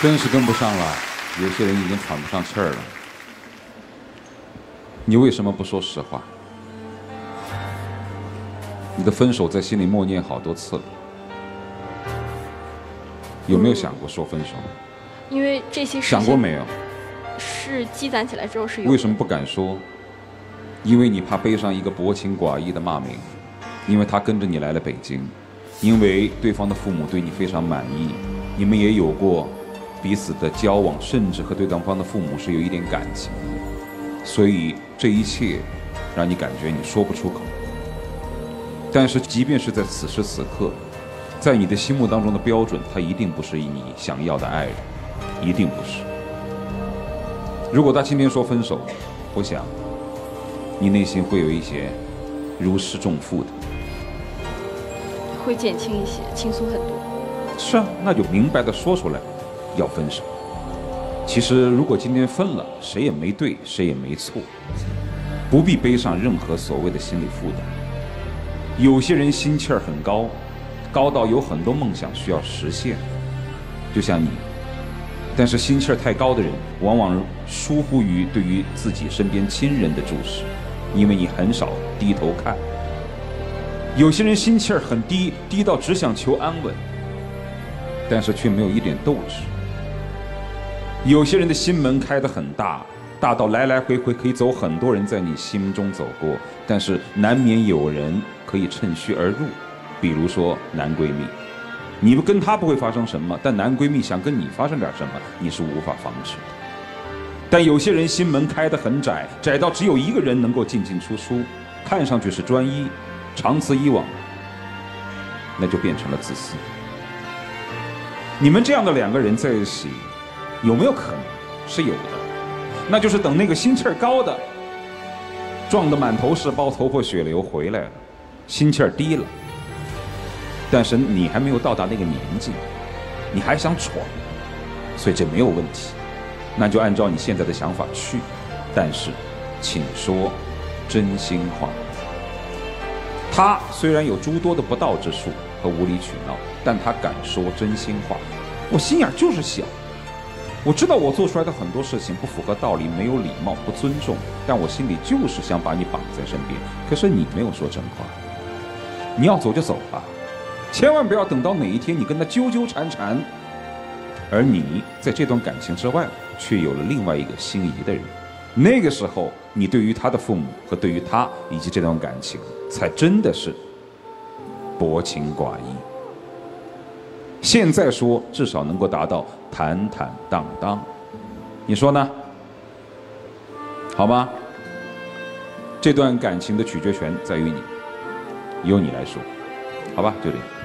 跟是跟不上了，有些人已经喘不上气儿了。你为什么不说实话？你的分手在心里默念好多次了，有没有想过说分手？因为这些事想过没有？是积攒起来之后是有。为什么不敢说？因为你怕背上一个薄情寡义的骂名，因为他跟着你来了北京，因为对方的父母对你非常满意，你们也有过彼此的交往，甚至和对方的父母是有一点感情的，所以这一切让你感觉你说不出口。但是即便是在此时此刻，在你的心目当中的标准，他一定不是你想要的爱人，一定不是。如果他今天说分手，我想，你内心会有一些如释重负的。会减轻一些，轻松很多。是啊，那就明白的说出来，要分手。其实如果今天分了，谁也没对，谁也没错，不必背上任何所谓的心理负担。有些人心气儿很高，高到有很多梦想需要实现，就像你。但是心气儿太高的人，往往疏忽于对于自己身边亲人的注视，因为你很少低头看。有些人心气儿很低，低到只想求安稳，但是却没有一点斗志。有些人的心门开得很大，大到来来回回可以走很多人在你心中走过，但是难免有人可以趁虚而入，比如说男闺蜜。你们跟他不会发生什么，但男闺蜜想跟你发生点什么，你是无法防止的。但有些人心门开得很窄，窄到只有一个人能够进进出出，看上去是专一，长此以往，那就变成了自私。你们这样的两个人在一起，有没有可能？是有的，那就是等那个心气儿高的，撞得满头是包、头破血流回来了，心气儿低了。但是你还没有到达那个年纪，你还想闯，所以这没有问题，那就按照你现在的想法去。但是，请说真心话。他虽然有诸多的不道之术和无理取闹，但他敢说真心话。我心眼就是小，我知道我做出来的很多事情不符合道理，没有礼貌，不尊重，但我心里就是想把你绑在身边。可是你没有说真话，你要走就走吧。千万不要等到哪一天你跟他纠纠缠缠，而你在这段感情之外却有了另外一个心仪的人，那个时候你对于他的父母和对于他以及这段感情才真的是薄情寡义。现在说至少能够达到坦坦荡荡，你说呢？好吗？这段感情的取决权在于你，由你来说，好吧，就这样。